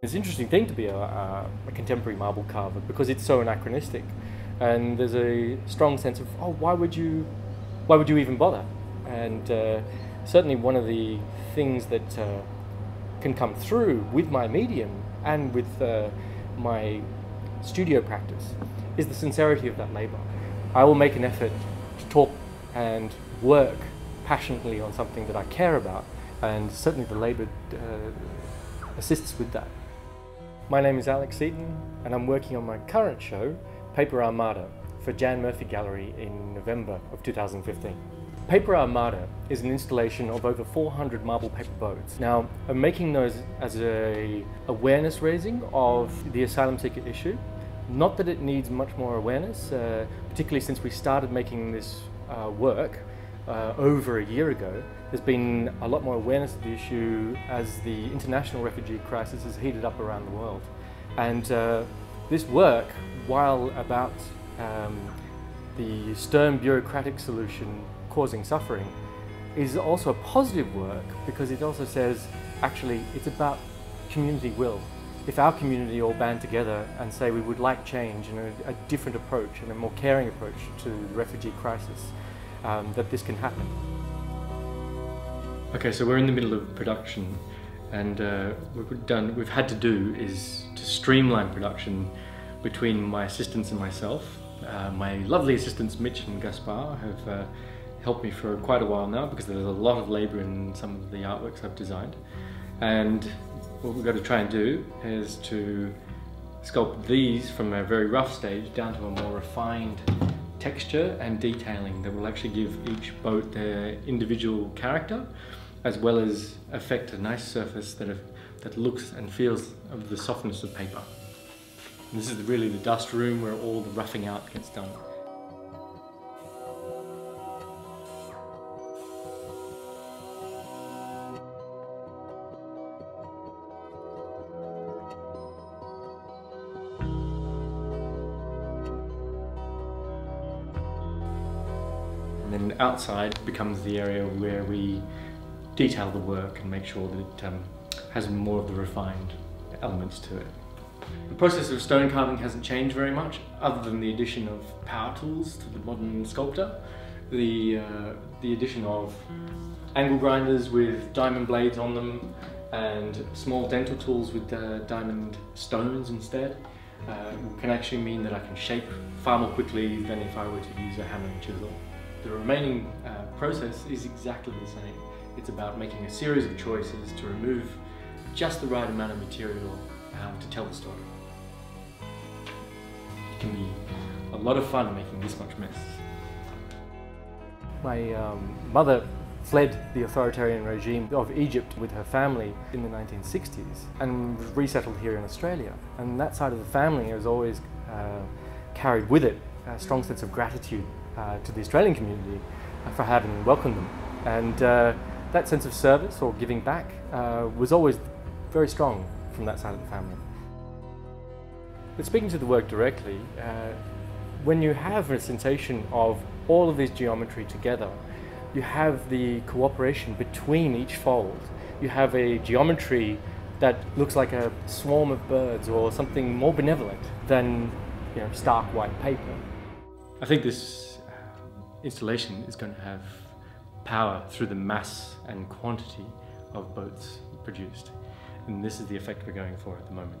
It's an interesting thing to be a, a, a, contemporary marble carver because it's so anachronistic, and there's a strong sense of oh why would you, why would you even bother? And uh, certainly one of the things that uh, can come through with my medium and with uh, my studio practice is the sincerity of that labour. I will make an effort to talk and work passionately on something that I care about, and certainly the labour uh, assists with that. My name is Alex Seton and I'm working on my current show, Paper Armada, for Jan Murphy Gallery in November of 2015. Paper Armada is an installation of over 400 marble paper boats. Now, I'm making those as a awareness raising of the asylum seeker issue. Not that it needs much more awareness, uh, particularly since we started making this uh, work uh, over a year ago, there's been a lot more awareness of the issue as the international refugee crisis has heated up around the world. And uh, this work, while about um, the stern bureaucratic solution causing suffering, is also a positive work because it also says actually it's about community will. If our community all band together and say we would like change and a, a different approach and a more caring approach to the refugee crisis, um, that this can happen. Okay, so we're in the middle of production, and uh, we've done, we've had to do is to streamline production between my assistants and myself. Uh, my lovely assistants Mitch and Gaspar have uh, helped me for quite a while now because there's a lot of labour in some of the artworks I've designed. And what we've got to try and do is to sculpt these from a very rough stage down to a more refined texture and detailing that will actually give each boat their individual character as well as affect a nice surface that, that looks and feels of the softness of paper. And this is really the dust room where all the roughing out gets done. And then outside becomes the area where we detail the work and make sure that it um, has more of the refined elements to it. The process of stone carving hasn't changed very much, other than the addition of power tools to the modern sculptor, the, uh, the addition of angle grinders with diamond blades on them, and small dental tools with uh, diamond stones instead, uh, can actually mean that I can shape far more quickly than if I were to use a hammer and chisel. The remaining uh, process is exactly the same. It's about making a series of choices to remove just the right amount of material um, to tell the story. It can be a lot of fun making this much mess. My um, mother fled the authoritarian regime of Egypt with her family in the 1960s and resettled here in Australia. And that side of the family has always uh, carried with it a strong sense of gratitude to the Australian community for having welcomed them. And uh, that sense of service or giving back uh, was always very strong from that side of the family. But speaking to the work directly, uh, when you have a sensation of all of this geometry together, you have the cooperation between each fold. You have a geometry that looks like a swarm of birds or something more benevolent than you know, stark white paper. I think this installation is going to have power through the mass and quantity of boats produced. And this is the effect we're going for at the moment.